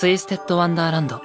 ツイステッドワンダーランド